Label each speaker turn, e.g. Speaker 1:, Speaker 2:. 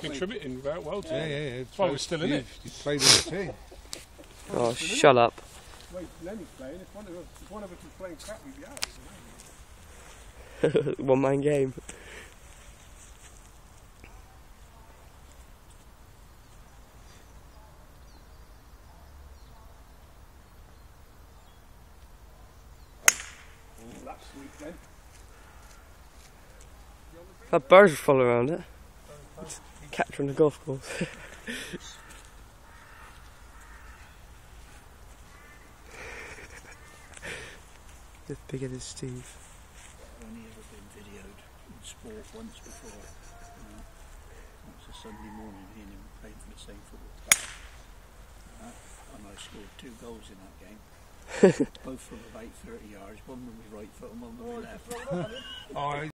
Speaker 1: Contributing very well to
Speaker 2: Yeah,
Speaker 1: it.
Speaker 2: yeah, yeah.
Speaker 1: That's why we're still in
Speaker 2: you,
Speaker 1: it.
Speaker 2: You played in the team.
Speaker 3: Oh, shut up.
Speaker 1: Wait, Lenny's playing. If one of us, if one of us was playing crap, we'd be out.
Speaker 3: One man game.
Speaker 1: That's sweet then.
Speaker 3: That birds fall around eh? it. Capturing the golf course. It's bigger than Steve.
Speaker 4: I've only ever been videoed in sport once before. You know. That was a Sunday morning, me and him playing for the same football club. Uh, and I scored two goals in that game. Both from about 30 yards, one with my right foot and one with my left.
Speaker 2: I